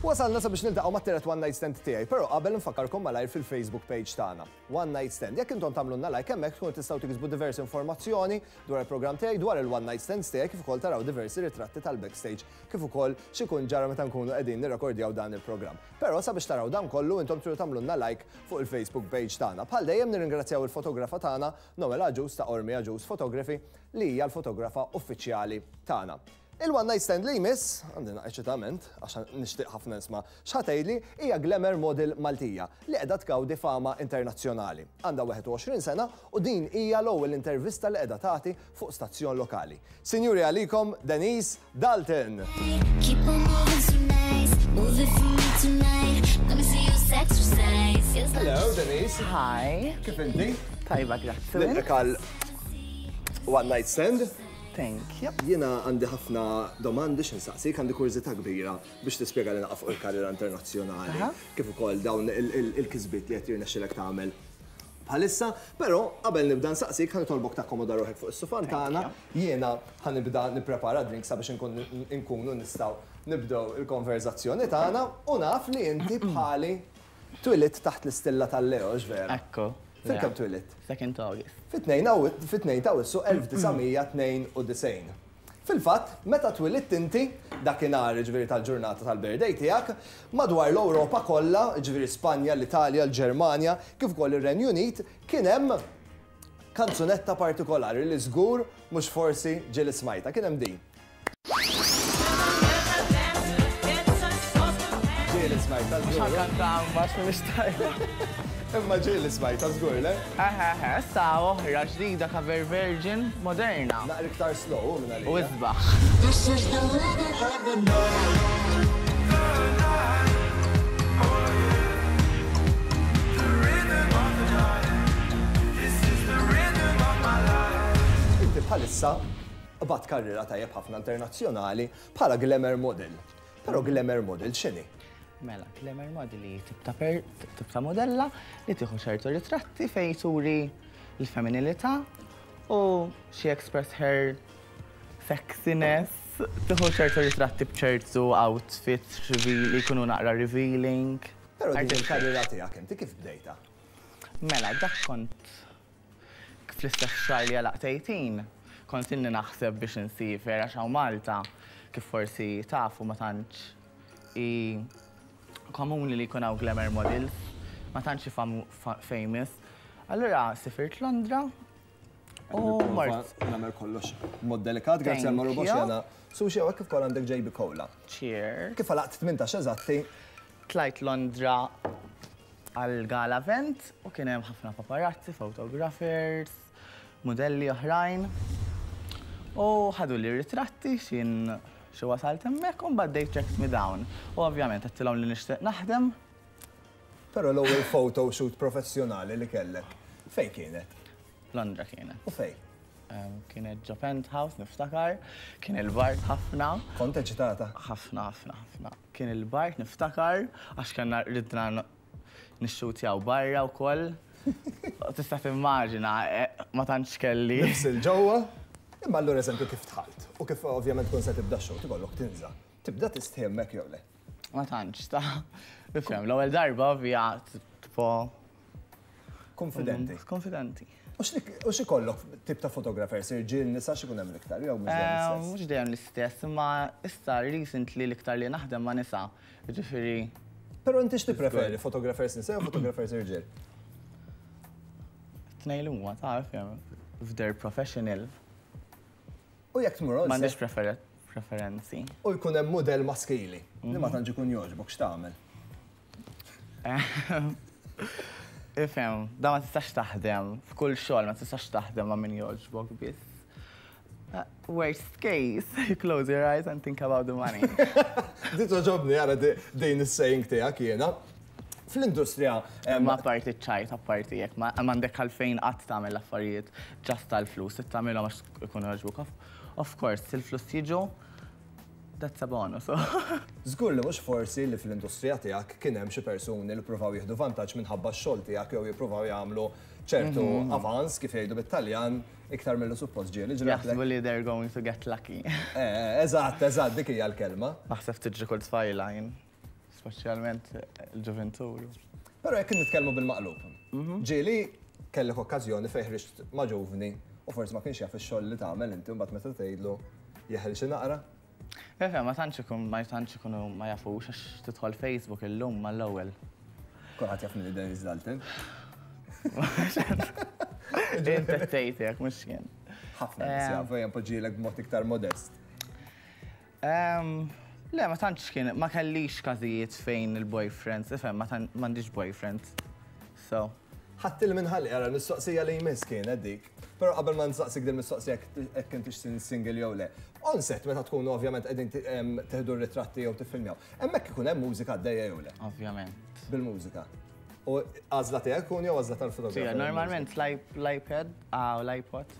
Wasalna sabiex niltaqgħu mat-tielet one night stand tiegħi, però qabel infakkarkom malajr fil-Facebook page tagħna, One Night Stand. Jekk intom tagħmlulna like hemmhekk tkunu tistgħu tiksbu diversi informazzjoni dwar il-programm tiegħi, dwar il-one night stands tiegħi kif ukoll taraw diversi ritratti tal-backstage kif ukoll x'ikun ġara meta nkunu qegħdin nirrekordjaw dan il-programm. Però sabiex taraw dan kollu intom tridu tagħmlulna like fuq il-Facebook page tagħna. Bħal dejjem nirringrazzjaw il-fotografa tagħna Noel Agius ta' Ormi Agius Photography li hija l-fotografa uffiċjali tagħna. Il-one night stand li jmiss, għandi eċitament, għax nixtieq ħafna nisma' x'ħatejli, hija glamour model Maltija li qiegħda tgawdi fama internazzjonali. Għandha 21 sena u din hija l-ewwel intervista li qiegħda tagħti fuq stazzjon lokali. Sinjuri għalikom, Denise, Dalton. Keep on moving so nice, move it for me tonight. Let me see your sex size. Hello, Denise. Hi. Kif inti? Tajba, grazzi. Nilqek għal One Night Stand. Thank you. Jena għandi ħafna domandi x'insaqsi, għandi kurzita kbira biex tispjega li naqaf u l-karriera internazzjonali, kif ukoll dawn il-kisbit li qed jirnexxilek tagħmel bħalissa, però qabel nibda nsaqsik, ħa nitolbok takkomoda ruħek fuq is-sufan tagħna, jiena ħa nibda nipprepara d-drinks sabiex inkunu nistgħu nibdew il-konverżazzjoni tagħna u naf li inti bħali twilidt taħt l-istilla tal-Leox, vera? Ekku. Fil kemm twilidt? Second ta' August. Fit-tnejn ta' Awwissu 1992. Fil-fatt, meta twilidt inti, dakinhar, jiġifieri tal-ġurnata tal-birthday tiegħek, madwar l-Ewropa kollha, jiġifieri Spanja, l-Italja, l-Ġermanja, kif ukoll ir-Renju Unit, kien hemm kanzunetta partikolari li żgur mhux forsi ġieli smajtha. Kien hemm din. Ġieli smajtha żgur. Mhux ħankanta hawn baxx m'iniex tajba. Imma ġieli smajtha żgur, le? Ehehe, issa oħra ġdida cover version moderna. Naqra iktar slow hu minn għalija. U isbaħ. Inti bħalissa qbadt karriera tajjeb ħafna internazzjonali bħala glamour model. Però glamour model x'inhi? Mela, glamour model hi tip ta' modella li tieħu ċertu ritratti fejn turi l-femminilità u she express her sexiness. Tieħu ċertu ritratti b'ċertu outfit li jkunu naqra revealing. Però din il-karriera tiegħek inti kif bdejtha? Mela, dak kont Fl-istess xahar li għalaqt eighteen, kont ilni naħseb biex insiefer għax hawn Malta, kif forsi tafu, ma tantx hi komuni li jkun hawn glamour models, ma tantx hi famous. Allura sifirt Londra u mort. Qed nipprova nagħmel kollox b'mod delikat grazzi għal Marubo Sienna. Sushi hawnhekk kif ukoll għandek JB Cola. Cheers. Kif għalaqt tmintax eżatti. Tlajt Londra. għall-gala event u kien hemm ħafna paparazzi, photographers, mudelli oħrajn. U ħadu li ritratti xin xi wasalt hemmhekk u mbagħad they tracked me down. U ovvjament għedtilhom li nixtieq naħdem. Però l-ewwel photo shoot professjonali li kellek fejn kienet? Londra kienet. U fej? Kienet ġo penthouse, niftakar, kien il-bart ħafna. Kont eċitata? ħafna, ħafna, ħafna. Kien il-bart niftakar, għax kanna ridna nixxutjaw barra u koll. Tista timmaġina, e, ma tantx kelli. Nifsil ġewwa, imma allura eżempju kif tħalt. U kif ovvjament kun se tibda xow, tikollok tinża. Tibda tistħemmek jew le? Ma tantx, ta' nifhem, l-ewwel darba ovvja tpo Konfidenti. Mm, konfidenti. U xi kollok tip ta' fotografer, sir ġil nisa xi kun hemm l-iktar jew mhux dejjem l-istess? Eh, mhux dejjem l-istess, imma issa recently l-iktar li naħdem ma' nisa, ġifieri. Però inti x'tippreferi fotografers nisa jew fotografers irġiel? Tnejn li huma taf f'der professional. U jekk tmur M'għandix preferenzi. U jkun hemm mudell maskili li ma mm. tantx ikun jogħġbok x'tagħmel? Ifhem, da ma tistax taħdem f'kull xogħol, ma tistax taħdem ma' min jogħġbok biss. Worst case, you close your eyes and think about the money. Di toġobni għara din is-saying tiegħek jiena. Fl-industrija. Ma parti ċajt, a parti jek, ma għandek għalfejn qatt tagħmel affarijiet ġast tal-flus, tagħmilhom għax ikunu jogħġbuk. Of course, il-flus jiġu, That's a bonus. Żgur li mhux forsi li fl-industrija tiegħek kien hemm xi persuni li ppruvaw jieħdu vantaġġ minħabba x-xogħol tiegħek jew jippruvaw jagħmlu ċertu mhm. avanz kif jgħidu bit-Taljan iktar millu suppost ġieli ġieli. Jaħsbu li they're going to get lucky. Eh, eh, eżatt, eżatt, dik hija l-kelma. Naħseb tiġri kull tfajla jien. Speċjalment il-ġuventur. Però jekk nitkellmu bil-maqlub. Mhm. Ġieli kellek okkażjoni fejn ħriġt ma' ġuvni u forsi ma kienx jaf ix-xogħol li tagħmel inti mbagħad meta tgħidlu jeħel xi naqra. Efe, ma tantx ikun ma tantx ikunu ma jafux għax tidħol Facebook illum mal-ewwel. Kulħadd jaf li Dennis Dalton. Inti tgħidek mhux jien. Ħafna nisjafu jien poġġielek b'mod iktar modest. Ehm, le, ma tantx kien, ma kellix każijiet fejn il-boyfriends, ifhem, ma m'għandix boyfriends. So. Ħattil minn ħalli għara l-mistoqsija li jmiss kienet dik. Però qabel ma nsaqsik din mistoqsija jekk kintix single jew le. Onset meta tkun ovvjament qegħdin ehm, teħdu r-ritratti jew tiffilmjaw. Hemmhekk ikun hemm mużika għaddejja jew le. Ovvjament. Bil-mużika. U għazla tijak kun jew għazla tal-fotografija? Tija, normalment l-iPad għaw l-iPod.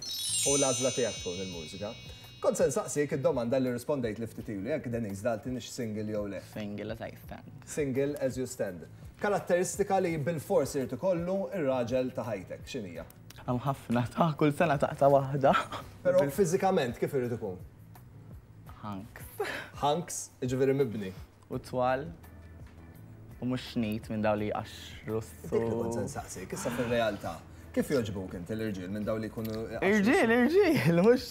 U l-għazla tijak kun il-mużika. Kont sen saqsik id-domanda li rispondejt li ftitilu, jek Denise dalti nix single jew le. Single as I stand. Single as you stand. Karatteristika li bil-fors irtu kollu il-raġel taħajtek, xinija? Għam ħafna, ta' kull sena ta' ta' wahda. Pero fizikament kif irritu kun? Hanks. Hanks, ġveri mibni. u twal u mhux xnit minn dawn li jqaxxru s-suq. Dik li kont se nsaqsik, issa fir-realtà, kif jogħġbuk inti l-irġiel minn dawn li jkunu. Irġiel, irġiel, mhux.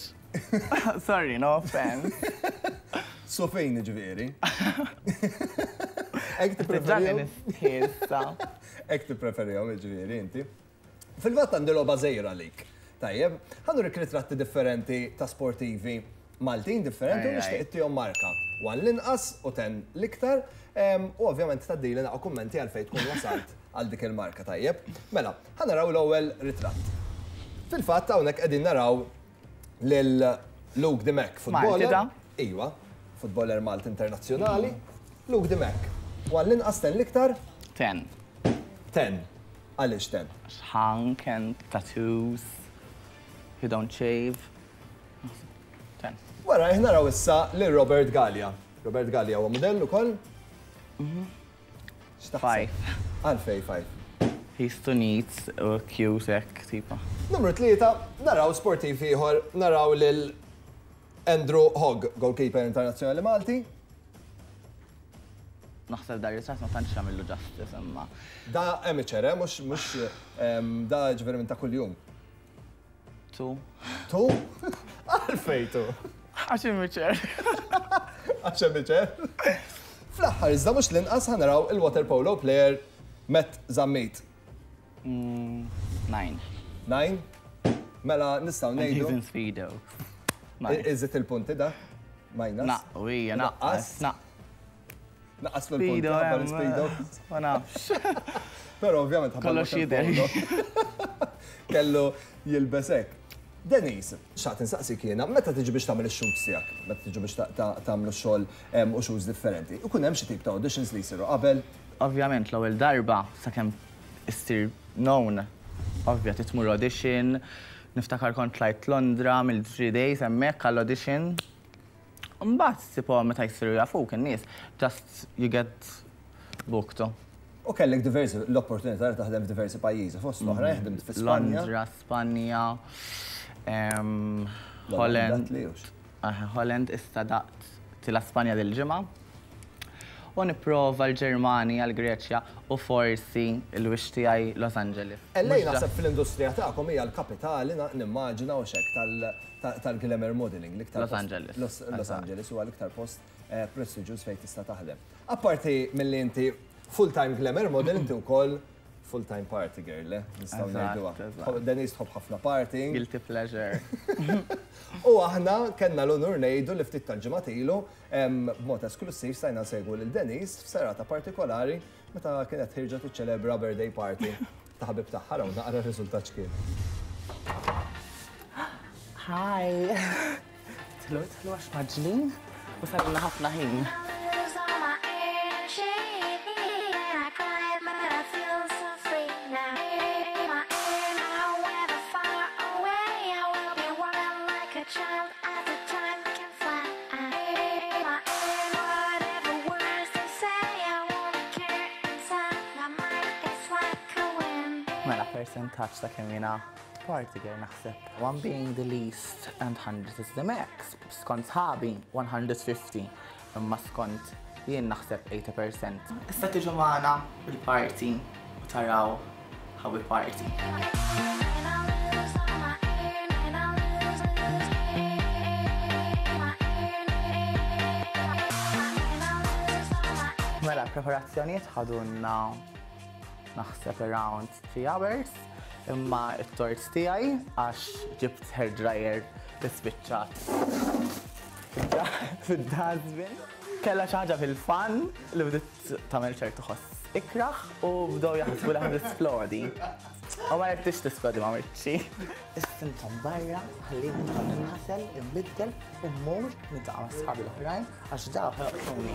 Sorry, no offense. Sofejn iġveri. Ek tippreferihom. Ek tippreferihom iġveri inti. Fil-fatt għandi logħba żgħira għalik. Tajjeb, ħa nurik ritratti differenti ta' sportivi Maltin differenti u nixtieq ittihom marka. Wan l-inqas u ten l-iktar u ovvjament taddili naqa' kummenti għal fejn tkun wasalt għal dik il-marka tajjeb. Mela, ħa naraw l-ewwel ritratt. Fil-fatt hawnhekk qegħdin naraw lil Luke Dimek, futboller. Iwa, futboller Malti internazzjonali. Mm. Luke Dimek, u għall-inqas ten l-iktar? Ten. Ten. Għaliex ten? Xħan, ken, tattoos, he don't shave. Ten. Wara, iħna raw issa li Robert Gallia. Robert Gallia huwa modell ukoll. Mhm. X'taħseb? Five. Għalfejn five? He's too neat u cute hekk tipa. Numru tlieta, naraw sportiv ieħor, naraw lil Andrew Hogg, goalkeeper internazzjonali Malti. Naħseb dan ir-ritratt ma tantx nagħmillu justice imma. Da amateur, eh, mhux mhux da ġifieri minn ta' kuljum. Tu. Tu? Għalfej tu? Għax immiċer. Għax immiċer? Fl-aħħar iżda mhux l-inqas ħanaraw il-water polo player Matt Zammit. Mm, nine. Nine? Mela nistgħu ngħidu. He's in speedo. Iżid il-punti da? Majna. Naqqu, hija naqqas. Naqqas. Naqqas l Speedo, eh, speedo. Ma nafx. Pero ovvjament ħabba. Kollox jidher. Kellu jilbesek. Denis, xaqt insaqsi kiena, meta tiġi biex tagħmel ix-xut tiegħek, meta tiġi biex tagħmlu xogħol u xogħol differenti, ikun hemm xi tip ta' auditions li jsiru qabel? Ovvjament l-ewwel darba sakemm issir known, ovvja titmur audition, niftakar kont tlajt Londra mill-3 days hemmhekk għall-audition, Mbagħad ssibhom meta jsiru jafuk in-nies, just you get booked. U kellek diversi, l-opportunità li taħdem f'diversi pajjiżi, fost l-oħrajn ħdimt fi Spanja. Londra, Spanja, Holland. Holland issa daqt, tilha Spanja dil-ġimgħa. U nipprova l-Ġermanja, l-Greċja u forsi l-wish tiegħi Los Angeles. LA naħseb fl-industrija tagħkom hija l-kapitali nimmaġina u x'hekk tal-glamour modelling l-iktar. Los Angeles. Los Angeles huwa l-iktar post prestiġjuż fejn tista' taħdem. Apparti milli inti full time glamour model inti wkoll full time party girl, le? Nistgħu ngħiduha. Denise tħobb ħafna partying. Guilty pleasure. U aħna kellna l-unur ngħidu li ftit tal-ġimgħat ilu B'mod esklussiv stajna nsegwu lil Denise f'serata partikolari meta kienet ħirġet tiċċelebra birthday party ta' ħabib tagħha raw naqra r-riżultat x'kien. Hi! Idħlu, idħlu għax mgħaġġlin u fadalna ħafna ħin. Mela persentaġġ ta' kemm jiena party girl naħseb. One being the least and 100 is the max. Skont sħabi 150 imma skont jien naħseb 80%. Issa tiġu magħna il-party u taraw Ħabib Party. Mela l-preparazzjonijiet ħadulna naħseb around three hours imma t-tort tiegħi għax ġibt hair dryer li spiċċat fid-dustbin. Kellha xi ħaġa fil-fan li bdiet tagħmel ċertu ħoss ikraħ u bdew jaħsbu li ħad isplodi. U ma rridx tisplodi ma mirċi. Istintom barra, ħallini nħan nħasel, imbiddel, u mmur nitaqaw sħabi l-oħrajn għax daw ħelqtuni.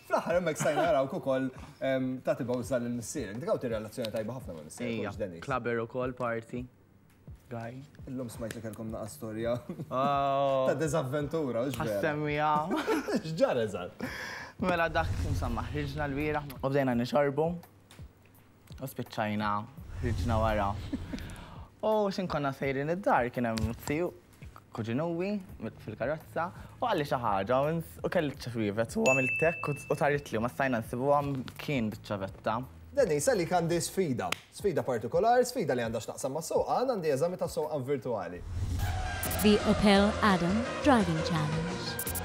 Fl-aħħar hemmhekk stajna narawk ukoll tagħti bawża lil missierek. Dik hawn relazzjoni tajba ħafna ma' missierek. Ejja, klaber ukoll party. Guy. Illum smajt li kellkom naqa' storja. Oh. Ta' deżavventura, u x'ġara. Ħassemmiha. X'ġara eżatt? Mela dak insomma ħriġna l-bieraħ. U bdejna nixorbu. U spiċċajna ħriġna wara. U x'inkonna sejrin id-dar kien hemm ziju kuġinuwi fil-karozza u għalli xi ħaġa u kelli ċ-ċavivet u għamilt hekk u taritli u ma stajna nsibuha kien biċ-ċavetta. Denise, għalik għandi sfida. Sfida partikolari, sfida li għandha x'taqsam mas-sewqan, għandi eżami ta' sewqan virtwali. The Opel Adam Driving Challenge.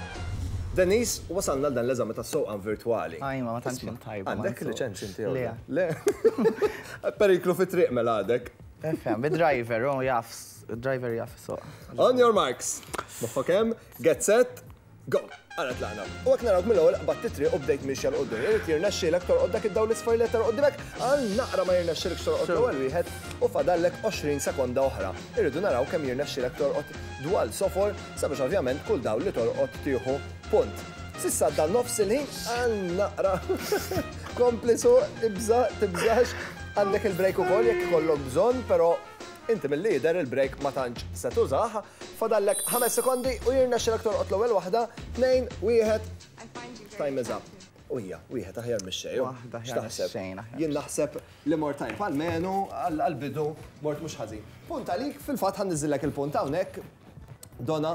Denise, wasalna għal dan l-eżami ta' sewqan virtwali. Ajn, ma tantx kien tajjeb. Għandek il-liċenzja inti? Le. Le? Periklu fit-triq mela għadek. Efhem, bi driver u jaf Driver jaf isoq. On your marks. Moħħok hemm, get set, go. Għana tlaqna. U għak narawk mill-ewwel qbad titri u bdejt minn xal qoddim. Irrid jirnexxilek torqod dak id-dawl isfar li qed qoddimek għal naqra ma jirnexxilek torqod l-ewwel wieħed u fadallek 20 sekonda oħra. Irridu naraw kemm jirnexxilek torqod dwal sofor sabiex ovvjament kull dawl li torqod tieħu punt. Sissa dan nofs il-ħin għal naqra. Komplisu, ibza, tibżax, għandek il-break ukoll jekk kollok bżonn, però Inti milli jidher il-break ma tantx se tużah. Fadallek ħames sekondi u jirnexxilek tolqot l-ewwel waħda. Tnejn, wieħed. Time is up. U hija, wieħed aħjar mix xejn. Waħda aħjar mix xejn. X'taħseb? Jien naħseb li mort tajjeb almenu għall-bidu mort mhux ħażin. Punt għalik, fil-fatt ħa nniżżillek il-punt hawnhekk, Dona,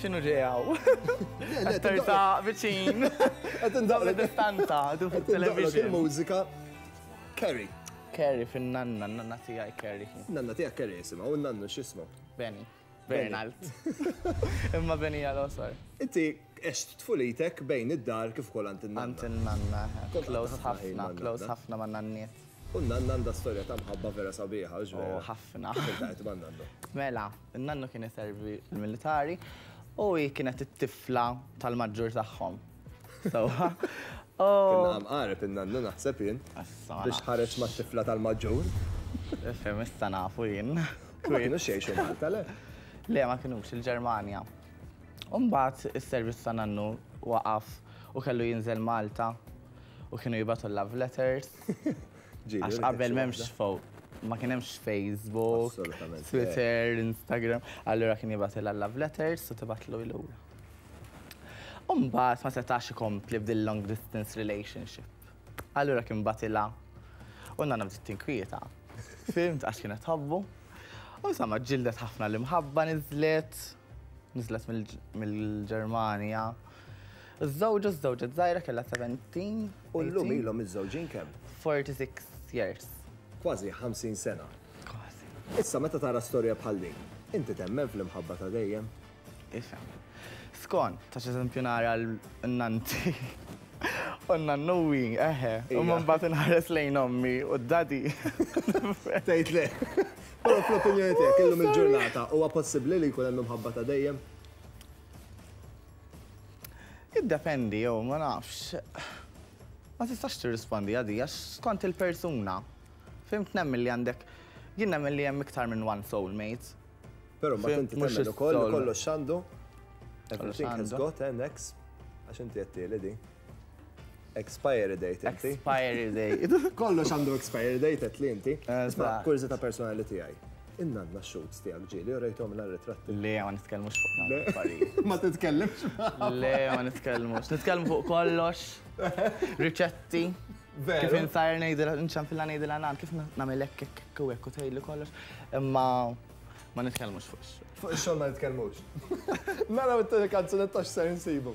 Xinu ġej hawn? Aktar ta' viċin. Qed indaqla distanza, tu fit-television. Il-mużika Kerry. Kerry fin-nanna, nanna tiegħi Kerry. Nanna tiegħek Kerry jisimha, u nannu x'ismu? Benny. Bernalt. Imma Benny għal osor. Inti eċt tfulitek bejn id-dar kif kol għant il-nanna. Għant il-nanna, eh. close ħafna, close ħafna ma' nanniet. U nanna għanda storja ta' mħabba vera sabiħa, ġvera. Oh, ħafna. Mela, Nannu kien iservi l-militari u hi kienet it-tifla tal-maġġur tagħhom. Sewwa. Kien għam qaret in-nannu naħseb jien. Biex ħareġ mat-tifla tal-maġġur. Fehim issa nafu jien. Ma kinux jgħixu Malta, le? Le, ma kinux, il-Ġermanja. U mbagħad is-servizz ta' nannu waqaf u kellu jinżel Malta u kienu jibgħatu l-love letters. Għax qabel m'hemmx fuq, ma kien hemmx Facebook, Twitter, Instagram, allura kien jibgħatilha l-love letters u tibgħatlu hi lura. U mbagħad ma setax ikompli b'dil long distance relationship. Allura kien bagħtilha u nana bdiet tinkwieta. Fhimt għax kienet tħobbu. U insomma ġġildet ħafna l-imħabba niżlet, niżlet mill-Ġermanja. Żżewġu, żżewġet żgħira kellha seventeen, U llum ilhom miżżewġin kemm? forty six years. Kważi ħamsin sena. Kważi. Issa meta tara storja bħal din, inti temmen fl-imħabba ta' dejjem? Ifhem. Skon, ta' x'eżempju nara l-nannti u n-nannuwi, eħe, imma mbagħad inħares lejn ommi u d-dadi. Tgħid le. Però fl-opinjoni tiegħek illum il-ġurnata huwa possibbli li jkun hemm imħabba ta' dejjem? Jiddependi jew ma nafx. Ma tistax tirrispondiha di għax skont il-persuna. Fhimt nemmen li għandek jien nemmen li hemm iktar minn one soulmate. Però mbagħad inti temmen ukoll li kollox għandu everything has got an ex għax inti għedtieli di. Expiry date inti. Expiry date. Kollox għandu expiry date qed li inti. Isma' kurżità personali tiegħi. Innanna x-shoots tiegħek ġieli u rejthom l ritratti. Le, ma nitkellmux fuq dan l-affarijiet. Ma titkellimx? Le, ma nitkellmux. Nitkellmu fuq kollox. Riċetti. Kif insajr ngħidilha, nċanfilha ngħidilha nan, kif nagħmel hekk hekk u hekk u tgħidli kollox. Imma ma nitkellmux fuq ix-xogħol. Fuq ix-xogħol ma nitkellmux. Mela mit-kanzunetta x'ser insibu?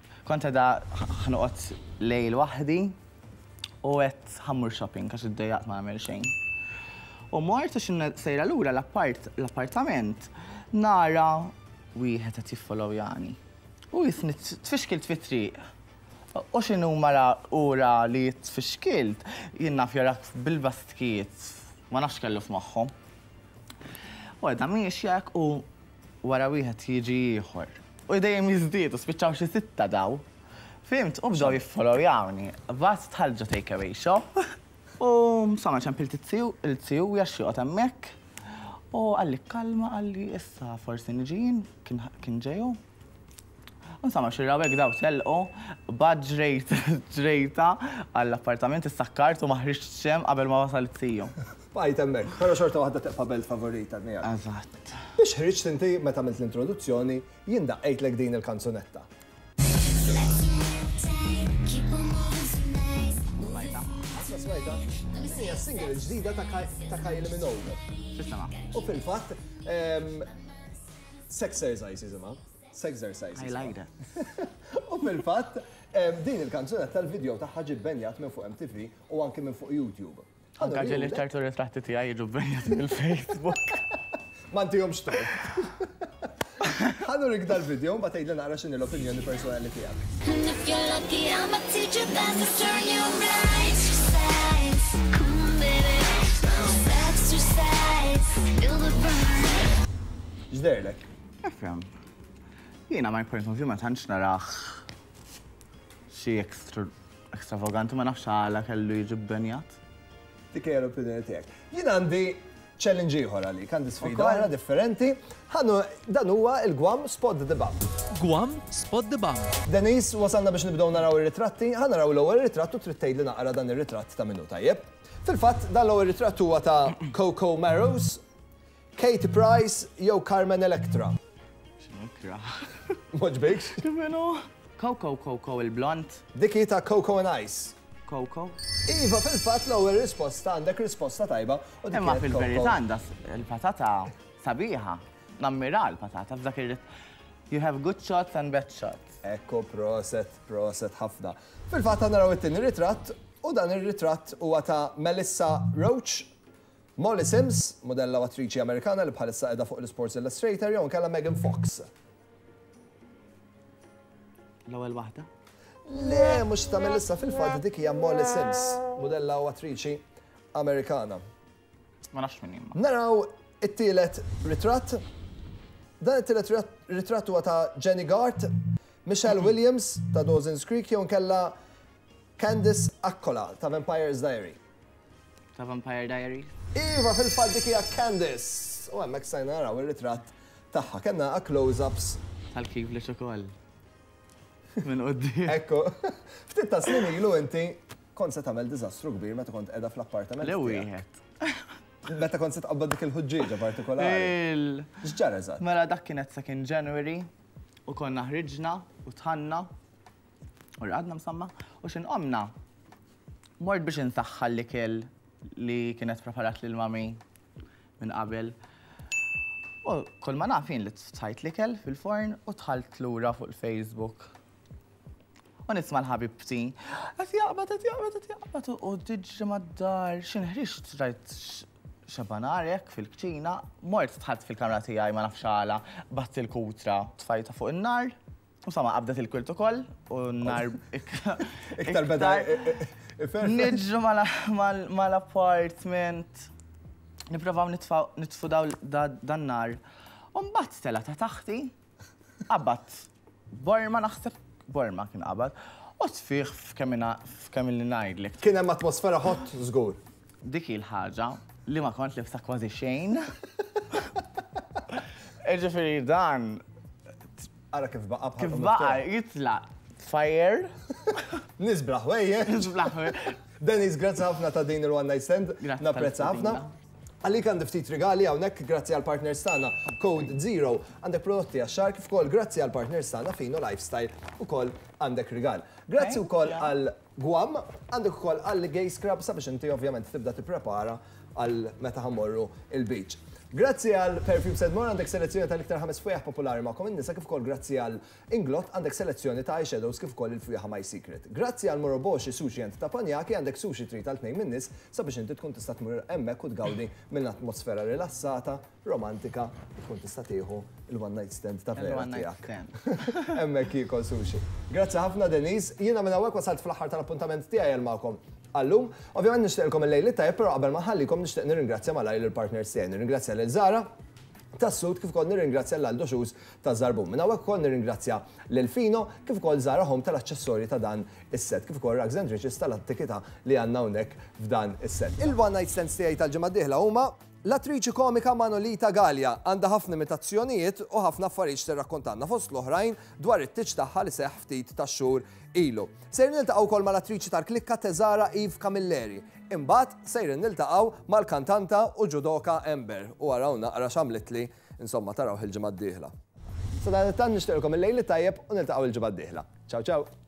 Kont qegħda ħnoqgħod lejl waħdi u għedt ħa mmur shopping għax iddejjaqt ma nagħmel xejn. U mort u xinna sejra lura l-appartament nara wieħed qed jiffolowjani. U jisni tfixkilt fit-triq. U x'inhu mara u ra li tfixkilt, jien naf jarak bil-bastkijiet, ma nafx x'kellu f'moħħu. U qiegħda miexja hekk u. Wara wieħed jiġi ieħor. U dejjem jiżdiedu, spiċċaw xi sitta daw. Fhimt? U bdew jiffolowjawni. Vatt dħalt ġo take away shop u somma ċempilt it-tiju, il-tiju għax joqgħod hemmhekk. U qalli b'kalma qalli issa forsi niġi jien, kien ġej hu. U somma xirraw hekk daw telqu, bgħadt ġrejt ġrejta għall-appartament, issakkart u ma ħriġtx hemm qabel ma wasal it-tiju. Bqajt hemmhekk, però xorta waħda tibqa' belt favorita miegħek. Eżatt. Biex ħriġt inti, meta għamilt l-introduzzjoni, jien daqqejtlek din il-kanzunetta. Smajtha? Qatt ma smajtha? Din hija s-single il-ġdida ta' Kylie Minogue. X'isima? U fil-fatt, Sexercise jisimha. Sexercise. I like that. U fil-fatt, din il-kanzunetta l-video tagħha ġie bbenjat minn fuq MTV u anki minn fuq YouTube. Anka ġeli ċertu ritratti tiegħi jiġu bbenjat mill-Facebook. Ma ntihomx tu. Ħallu rik dal-video mbagħad tgħidli nara x'inhi l-opinjoni personali tiegħek. X'derlek? Nifhem. Jiena my point of view ma tantx narax xi extra Ekstravaganti, ma nafx għala kellu jiġi bbenjat. Dik hija l-opinjoni tiegħek. Jien għandi challenge ieħor għalik, għandi sfida oħra differenti. Ħanu dan huwa il-Gwam Spot the Bum. Gwam Spot the Bum. Denise, wasalna biex nibdew naraw ir-ritratti. Ħa naraw l-ewwel ritratt u trid tgħidli naqra dan ir-ritratt ta' min hu, tajjeb? Fil-fatt, dan l-ewwel ritratt huwa ta' Coco Marrows. Katie Price jew Carmen Electra? Electra. M'għoġbikx? Nemmenu. Coco Coco il-blond. Dik hi ta' Coco and Ice. Coco? Iva, fil-fatt l-ewwel risposta għandek risposta tajba u dik Imma fil-verità għandha l-patata sabiħa. Nammira l-patata f'dak ir You have good shots and bad shots. Ekku, proset, proset ħafna. Fil-fatt għandna raw it-tieni ritratt u dan ir-ritratt huwa ta' Melissa Roach Molly Sims, mudella u attriċi Amerikana li bħalissa qiegħda fuq l-Sports Illustrator jew inkella Megan Fox. L-ewwel waħda? Le, mhux ta' Melissa fil-fatt dik hija Molly Sims, mudella u attriċi Amerikana. Ma nafx min imma. Naraw it-tielet ritratt. Dan it-tielet ritratt huwa ta' Jenny Gart, Michelle Williams ta' Dawson's Creek jew nkella Candice Accola ta' Vampire's Diary. Ta' Vampire Diaries. Iva, fil-fatt dik hija Candice! U hemmhekk stajna naraw ir-ritratt tagħha. Kellna a close-ups. Tal-Cleveland ukoll. Minn quddiem. Ekku. Ftit ta' snin ilu inti kont se tagħmel diżastru kbir meta kont qiegħda fl-appartament. Le wieħed. Meta kont se tqabbad dik il-ħuġġieġa partikolari. X'ġara eżatt? Mela dak kienet second January u konna ħriġna u tħanna U rqadna msamma, u x'in qomna, mort biex insaħħa l-ikel li kienet preparat lil mami minn qabel. U kull ma naf jien li tftajt l-ikel fil-forn u tħalt lura fuq il-Facebook. U nisma l-ħabibti, għet jaqbad, għet jaqbad, għet jaqbad, u diġi mad-dar, xin ħriġ trajt xabanarek fil-kċina, mort tħalt fil-kamra tijaj ma nafxala, bat il-kutra, tfajta fuq il-nar, Insomma, qabdet il-kwilt ukoll u nar iktar beda Nidġu mal-appartment, niprofaw nitfu dan nar. Umbat stela ta' taħti, qabad borma naħseb, borma kien qabad, u sfiħ f'kemm li ngħidlek. Kien hemm atmosfera ħott żgur. Dik hi l-ħaġa li ma kont libsa kważi xejn. Jiġifieri dan. Ara kif baqa' bħal. Kif baqa' jitla' fire. Nisbla ħwejjeġ. Nisbla ħwejjeġ. Dennis, grazzi ħafna ta' din il-one night stand. Napprezza ħafna. Għalik għandi ftit rigali hawnhekk grazzi għal partner stana Code Zero. Għandek prodotti għax-xark f'kol grazzi għal partner stana Fino Lifestyle ukoll għandek rigal. Grazzi wkoll għal Guam, għandek ukoll għall-gay scrub sabiex inti ovvjament tibda tipprepara għal meta ħa mmorru l-beach. Grazzi għal Perfumes and More għandek selezzjoni tal-iktar ħames fwejjaħ popolari magħkom in-nisa kif ukoll grazzi għal Inglot għandek selezzjoni ta' eyeshadows kif ukoll il-fwieħa My Secret. Grazzi għal Moroboshi Sushi and Tappanyaki għandek sushi treat għal tnejn min-nies sabiex inti tkun tista' tmur hemmhekk u tgawdi minn atmosfera rilassata romantika u tkun tista' tieħu l-one night stand ta' vera tiegħek. Hemmhekk jiekol sushi. Grazzi ħafna Denise, jiena minn hawnhekk wasalt fl-aħħar tal-appuntament tiegħi għal magħkom għallum. Ovvjament nixtieqilkom il-lejl it-tajjeb, però qabel ma nħallikom nixtieq nirringrazzja malajr lill-partners tiegħi. Nirringrazzja lil Zara tas-Sud kif ukoll nirringrazzja lil Aldo Shoes taż-Żarbun. Minn hawnhekk ukoll nirringrazzja lil Fino kif ukoll Zara Home tal-aċċessorji ta' dan is-set kif ukoll Rugs and Riches tal-antikità li għandna hawnhekk f'dan is-set. Il-one night stands tiegħi tal-ġimgħa d-dieħla huma L-attriċi komika Manolita Galea għandha ħafna imitazzjonijiet u ħafna affarijiet x'tirrakkontalna fost l-oħrajn dwar it-tieġ tagħha li seħħ ftit tax-xhur ilu. Sejrin niltaqgħu wkoll mal-attriċi tal-klikka teżara Eve Camilleri. Imbagħad sejrin niltaqgħu mal-kantanta u judoka Amber u araw naqra x'għamlitli, insomma tarawh il-ġimgħa d-dieħla. Sadanittant nixtieqilkom il-Lejl it-Tajjeb u niltaqgħu l-ġimgħa d-dieħla. Ciao ciao!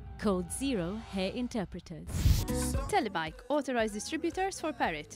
Code Zero Hair Interpreters. Telebike, authorized distributors for Parrot.